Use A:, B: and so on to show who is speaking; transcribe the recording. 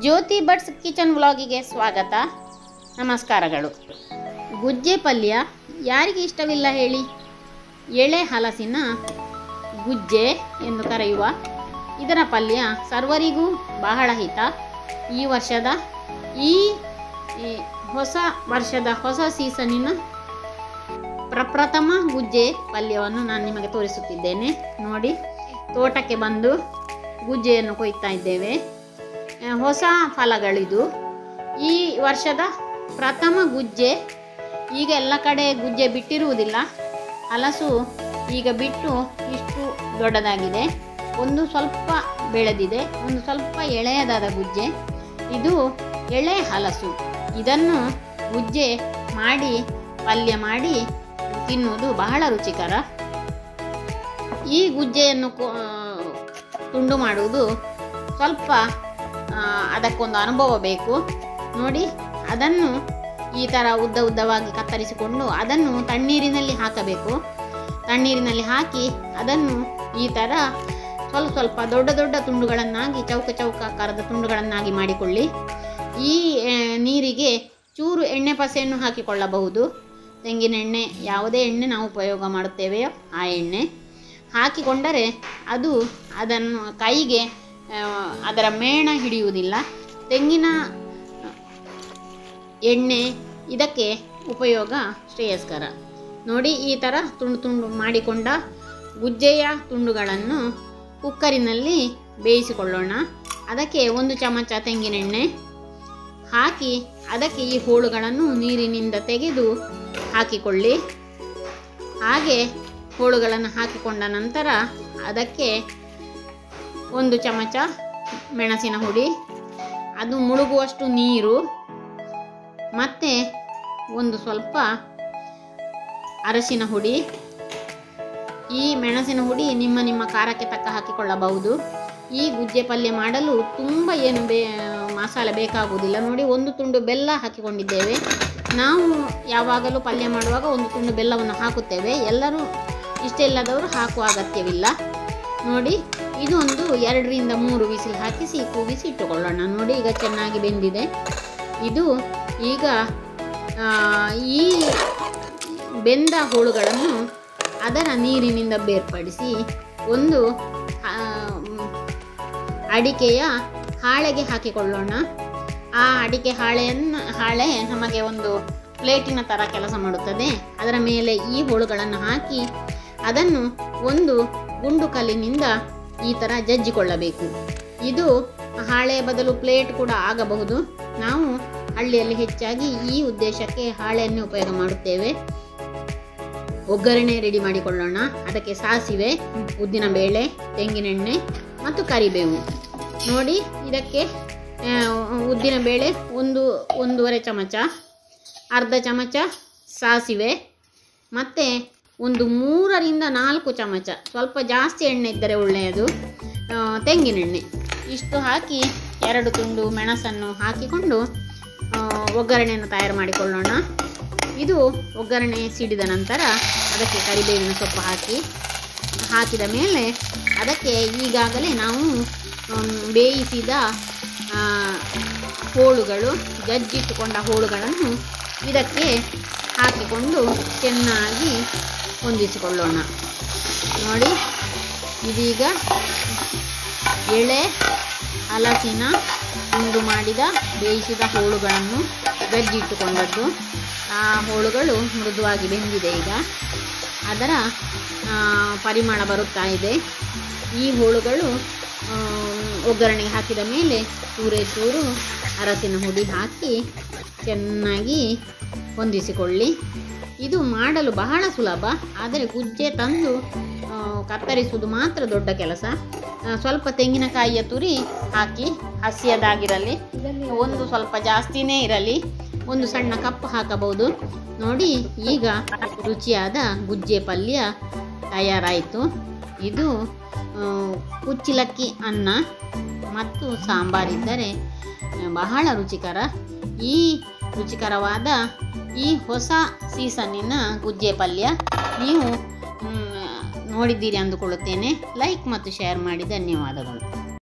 A: ಜ್ಯೋತಿ buds kitchen ವ್ಲಾಗಿಗೆ ಸ್ವಾಗತ. ನಮಸ್ಕಾರಗಳು. ಗುಜ್ಜೆ ಪಲ್ಯ ಯಾರಿಗೆ ಇಷ್ಟವಿಲ್ಲ ಹೇಳಿ? ಎಳೆ ಹಲಸಿನ ಗುಜ್ಜೆ ಎಂದು ಕರೆಯುವ ಇದರ ಪಲ್ಯ ಸರ್ವರಿಗೂ ಬಹಳ ಹಿತ. ಈ ವರ್ಷದ ಈ ಹೊಸ ವರ್ಷದ ಹೊಸ ಸೀಸನಿನ ಪ್ರಪ್ರಥಮ ಗುಜ್ಜೆ ಪಲ್ಯವನ್ನು ನಾನು ನಿಮಗೆ ತೋರಿಸುತ್ತಿದ್ದೇನೆ. ನೋಡಿ, ತೋಟಕ್ಕೆ ಬಂದು ಗುಜ್ಜೆಯನ್ನು ಕೊಯ್ತಾ ಇದ್ದೇವೆ. ಹೊಸ ಫಲಗಳಿದು. ಈ ವರ್ಷದ ಪ್ರಥಮ ಗುಜ್ಜೆ ಈಗ ಎಲ್ಲ ಕಡೆ ಗುಜ್ಜೆ ಬಿಟ್ಟಿರುವುದಿಲ್ಲ. ಹಲಸು ಈಗ ಬಿಟ್ಟು ಇಷ್ಟು ದೊಡ್ಡದಾಗಿದೆ. ಒಂದು ಸ್ವಲ್ಪ ಬೆಳೆದಿದೆ, ಒಂದು ಸ್ವಲ್ಪ ಎಳೆಯದಾದ ಗುಜ್ಜೆ. ಇದು ಎಳೆ ಹಲಸು. ಇದನ್ನು ಗುಜ್ಜೆ ಮಾಡಿ, ಪಲ್ಯ ಮಾಡಿ ತಿನ್ನುವುದು ಬಹಳ ರುಚಿಕರ. ಈ ಗುಜ್ಜೆಯನ್ನು ತುಂಡು ಮಾಡುವುದು ಸ್ವಲ್ಪ ಅದಕ್ಕೊಂದು ಅನುಭವ ಬೇಕು. ನೋಡಿ, ಅದನ್ನು ಈ ಥರ ಉದ್ದ ಉದ್ದವಾಗಿ ಕತ್ತರಿಸಿಕೊಂಡು ಅದನ್ನು ತಣ್ಣೀರಿನಲ್ಲಿ ಹಾಕಬೇಕು. ತಣ್ಣೀರಿನಲ್ಲಿ ಹಾಕಿ ಅದನ್ನು ಈ ಥರ ಸ್ವಲ್ಪ ಸ್ವಲ್ಪ ದೊಡ್ಡ ದೊಡ್ಡ ತುಂಡುಗಳನ್ನಾಗಿ, ಚೌಕ ಚೌಕಾಕಾರದ ತುಂಡುಗಳನ್ನಾಗಿ ಮಾಡಿಕೊಳ್ಳಿ. ಈ ನೀರಿಗೆ ಚೂರು ಎಣ್ಣೆ ಪಸೆಯನ್ನು ಹಾಕಿಕೊಳ್ಳಬಹುದು. ತೆಂಗಿನ ಎಣ್ಣೆ, ಯಾವುದೇ ಎಣ್ಣೆ ನಾವು ಉಪಯೋಗ ಮಾಡುತ್ತೇವೆಯೋ ಆ ಎಣ್ಣೆ ಹಾಕಿಕೊಂಡರೆ ಅದು ಅದನ್ನು ಕೈಗೆ ಅದರ ಮೇಣ ಹಿಡಿಯುವುದಿಲ್ಲ. ತೆಂಗಿನ ಎಣ್ಣೆ, ಇದಕ್ಕೆ ಉಪಯೋಗ ಶ್ರೇಯಸ್ಕರ. ನೋಡಿ, ಈ ಥರ ತುಂಡು ತುಂಡು ಮಾಡಿಕೊಂಡ ಗುಜ್ಜೆಯ ತುಂಡುಗಳನ್ನು ಕುಕ್ಕರಿನಲ್ಲಿ ಬೇಯಿಸಿಕೊಳ್ಳೋಣ. ಅದಕ್ಕೆ ಒಂದು ಚಮಚ ತೆಂಗಿನೆಣ್ಣೆ ಹಾಕಿ, ಅದಕ್ಕೆ ಈ ಹೋಳುಗಳನ್ನು ನೀರಿನಿಂದ ತೆಗೆದು ಹಾಕಿಕೊಳ್ಳಿ. ಹಾಗೆ ಹೋಳುಗಳನ್ನು ಹಾಕಿಕೊಂಡ ನಂತರ ಅದಕ್ಕೆ ಒಂದು ಚಮಚ ಮೆಣಸಿನ ಹುಡಿ ಅದು ಮುಳುಗುವಷ್ಟು ನೀರು, ಮತ್ತು ಒಂದು ಸ್ವಲ್ಪ ಅರಶಿನ ಹುಡಿ ಈ ಮೆಣಸಿನ ಹುಡಿ ನಿಮ್ಮ ನಿಮ್ಮ ಖಾರಕ್ಕೆ ತಕ್ಕ ಹಾಕಿಕೊಳ್ಳಬಹುದು. ಈ ಗುಜ್ಜೆ ಪಲ್ಯ ಮಾಡಲು ತುಂಬ ಏನು ಬೇ, ಮಸಾಲೆ ಬೇಕಾಗುವುದಿಲ್ಲ. ನೋಡಿ, ಒಂದು ತುಂಡು ಬೆಲ್ಲ ಹಾಕಿಕೊಂಡಿದ್ದೇವೆ. ನಾವು ಯಾವಾಗಲೂ ಪಲ್ಯ ಮಾಡುವಾಗ ಒಂದು ತುಂಡು ಬೆಲ್ಲವನ್ನು ಹಾಕುತ್ತೇವೆ. ಎಲ್ಲರೂ ಇಷ್ಟೆಲ್ಲದವರು ಹಾಕುವ ಅಗತ್ಯವಿಲ್ಲ. ನೋಡಿ ಇದು ಒಂದು ಎರಡರಿಂದ ಮೂರು ವಿಸಿಲ್ ಹಾಕಿಸಿ ಕೂಗಿಸಿ ಇಟ್ಟುಕೊಳ್ಳೋಣ ನೋಡಿ ಈಗ ಚೆನ್ನಾಗಿ ಬೆಂದಿದೆ. ಇದು ಈಗ ಈ ಬೆಂದ ಹೋಳುಗಳನ್ನು ಅದರ ನೀರಿನಿಂದ ಬೇರ್ಪಡಿಸಿ ಒಂದು ಅಡಿಕೆಯ ಹಾಳೆಗೆ ಹಾಕಿಕೊಳ್ಳೋಣ. ಆ ಅಡಿಕೆ ಹಾಳೆಯನ್ನು, ಹಾಳೆ ನಮಗೆ ಒಂದು ಪ್ಲೇಟಿನ ಥರ ಕೆಲಸ ಮಾಡುತ್ತದೆ. ಅದರ ಮೇಲೆ ಈ ಹೋಳುಗಳನ್ನು ಹಾಕಿ ಅದನ್ನು ಒಂದು ಗುಂಡು ಕಲ್ಲಿನಿಂದ ಈ ಥರ ಜಜ್ಜಿಕೊಳ್ಳಬೇಕು. ಇದು ಹಾಳೆ ಬದಲು ಪ್ಲೇಟ್ ಕೂಡ ಆಗಬಹುದು. ನಾವು ಹಳ್ಳಿಯಲ್ಲಿ ಹೆಚ್ಚಾಗಿ ಈ ಉದ್ದೇಶಕ್ಕೆ ಹಾಳೆಯನ್ನು ಉಪಯೋಗ ಮಾಡುತ್ತೇವೆ. ಒಗ್ಗರಣೆ ರೆಡಿ ಮಾಡಿಕೊಳ್ಳೋಣ. ಅದಕ್ಕೆ ಸಾಸಿವೆ, ಉದ್ದಿನ ಬೇಳೆ, ತೆಂಗಿನೆಣ್ಣೆ ಮತ್ತು ಕರಿಬೇವು. ನೋಡಿ, ಇದಕ್ಕೆ ಉದ್ದಿನ ಬೇಳೆ ಒಂದು, ಒಂದೂವರೆ ಚಮಚ, ಅರ್ಧ ಚಮಚ ಸಾಸಿವೆ, ಮತ್ತು ಒಂದು ಮೂರರಿಂದ ನಾಲ್ಕು ಚಮಚ. ಸ್ವಲ್ಪ ಜಾಸ್ತಿ ಎಣ್ಣೆ ಇದ್ದರೆ ಒಳ್ಳೆಯದು. ತೆಂಗಿನೆಣ್ಣೆ. ಇಷ್ಟು ಹಾಕಿ ಎರಡು ತುಂಡು ಮೆಣಸನ್ನು ಹಾಕಿಕೊಂಡು ಒಗ್ಗರಣೆಯನ್ನು ತಯಾರು ಮಾಡಿಕೊಳ್ಳೋಣ. ಇದು ಒಗ್ಗರಣೆ ಸಿಡಿದ ನಂತರ ಅದಕ್ಕೆ ಕರಿಬೇವಿನ ಸೊಪ್ಪು ಹಾಕಿ, ಹಾಕಿದ ಮೇಲೆ ಅದಕ್ಕೆ ಈಗಾಗಲೇ ನಾವು ಬೇಯಿಸಿದ ಹೋಳುಗಳು, ಜಜ್ಜಿಟ್ಟುಕೊಂಡ ಹೋಳುಗಳನ್ನು ಇದಕ್ಕೆ ಹಾಕಿಕೊಂಡು ಚೆನ್ನಾಗಿ ಹೊಂದಿಸಿಕೊಳ್ಳೋಣ ನೋಡಿ, ಇದೀಗ ಎಳೆ, ಹಲಸಿನ ತುಂಡು ಮಾಡಿದ ಬೇಯಿಸಿದ ಹೋಳುಗಳನ್ನು ಗಜ್ಜಿಟ್ಟುಕೊಂಡದ್ದು. ಆ ಹೋಳುಗಳು ಮೃದುವಾಗಿ ಬೆಂದಿದೆ ಈಗ. ಅದರ ಆ, ಪರಿಮಳ ಬರುತ್ತಾ ಇದೆ. ಈ ಹೋಳುಗಳು ಒಗ್ಗರಣೆಗೆ ಹಾಕಿದ ಮೇಲೆ ಚೂರೇ ಚೂರು ಅರಸಿನ ಹುಡಿ ಹಾಕಿ ಚೆನ್ನಾಗಿ ಹೊಂದಿಸಿಕೊಳ್ಳಿ. ಇದು ಮಾಡಲು ಬಹಳ ಸುಲಭ ಆದರೆ ಗುಜ್ಜೆ ತಂದು ಕತ್ತರಿಸುವುದು ಮಾತ್ರ ದೊಡ್ಡ ಕೆಲಸ. ಸ್ವಲ್ಪ ತೆಂಗಿನಕಾಯಿಯ ತುರಿ ಹಾಕಿ ಹಸಿಯದಾಗಿರಲಿ ಒಂದು ಸ್ವಲ್ಪ ಜಾಸ್ತಿನೇ ಇರಲಿ. ಒಂದು ಸಣ್ಣ ಕಪ್ ಹಾಕಬಹುದು. ನೋಡಿ, ಈಗ ರುಚಿಯಾದ ಗುಜ್ಜೆ ಪಲ್ಯ ತಯಾರಾಯಿತು. ಇದು ಕುಚ್ಚಿಲಕ್ಕಿ ಅನ್ನ ಮತ್ತು ಸಾಂಬಾರಿದ್ದರೆ ಬಹಳ ರುಚಿಕರ. ಈ ರುಚಿಕರವಾದ ಈ ಹೊಸ ಸೀಸನ್ನಿನ ಗುಜ್ಜೆ ಪಲ್ಯ ನೀವು ನೋಡಿದ್ದೀರಿ ಅಂದುಕೊಳ್ಳುತ್ತೇನೆ. ಲೈಕ್ ಮತ್ತು ಶೇರ್ ಮಾಡಿ. ಧನ್ಯವಾದಗಳು.